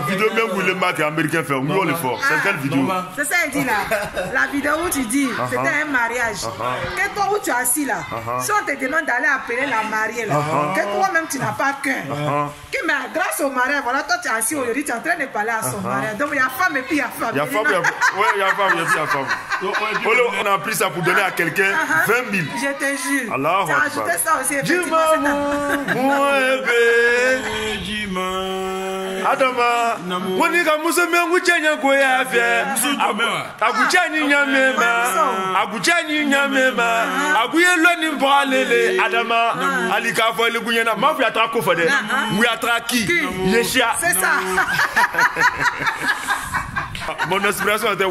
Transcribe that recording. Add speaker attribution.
Speaker 1: vidéo même où le est américain fait, où le fort. C'est quelle vidéo
Speaker 2: C'est ça, il dit là. La vidéo où tu dis, c'était un mariage. Que toi où tu es assis là, si on te demande d'aller appeler la mariée là, que toi-même tu n'as pas cœur. Que mais grâce au mariage, voilà, toi tu es assis aujourd'hui, tu es en train de parler à son mariage. Donc il y a femme et puis il y a femme.
Speaker 1: Il y a femme, il y a Ouais, il y a femme, il y a femme. On a pris ça pour donner à quelqu'un 20 000.
Speaker 2: Je te jure.
Speaker 1: Allah
Speaker 2: Tu as ajouté ça aussi, effectivement.
Speaker 1: adama woni ka muso me nguche nya go ya fie aguche ni nya me ma. Aguche ni nya me ma. Aguye lo ni bo alele. Adama alika fo le gunya na ma fu atra ko fo de we atra ki? Yesha
Speaker 2: c'est ça
Speaker 1: mon inspiration
Speaker 2: était